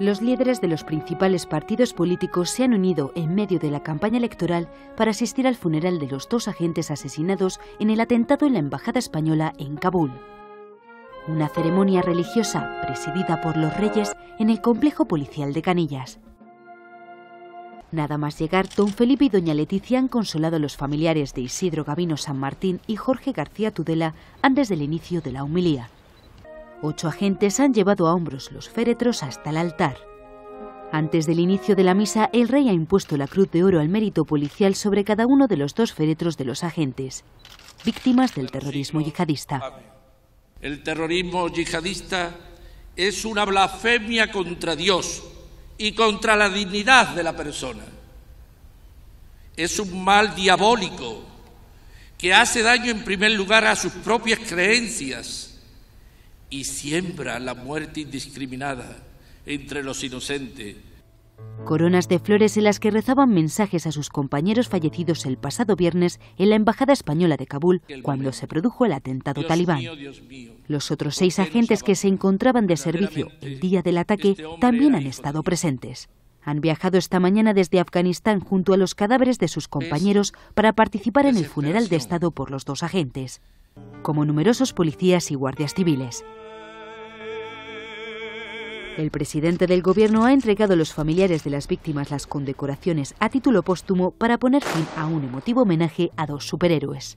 Los líderes de los principales partidos políticos se han unido en medio de la campaña electoral para asistir al funeral de los dos agentes asesinados en el atentado en la Embajada Española en Kabul. Una ceremonia religiosa presidida por los reyes en el complejo policial de Canillas. Nada más llegar, don Felipe y doña Leticia han consolado a los familiares de Isidro Gavino San Martín y Jorge García Tudela antes del inicio de la humilía. Ocho agentes han llevado a hombros los féretros hasta el altar. Antes del inicio de la misa, el rey ha impuesto la cruz de oro al mérito policial sobre cada uno de los dos féretros de los agentes, víctimas del terrorismo yihadista. El terrorismo yihadista es una blasfemia contra Dios y contra la dignidad de la persona. Es un mal diabólico que hace daño en primer lugar a sus propias creencias y siembra la muerte indiscriminada entre los inocentes. Coronas de flores en las que rezaban mensajes a sus compañeros fallecidos el pasado viernes en la Embajada Española de Kabul cuando se produjo el atentado talibán. Los otros seis agentes que se encontraban de servicio el día del ataque este también han estado presentes. Han viajado esta mañana desde Afganistán junto a los cadáveres de sus compañeros para participar en el funeral de Estado por los dos agentes, como numerosos policías y guardias civiles. El presidente del gobierno ha entregado a los familiares de las víctimas las condecoraciones a título póstumo para poner fin a un emotivo homenaje a dos superhéroes.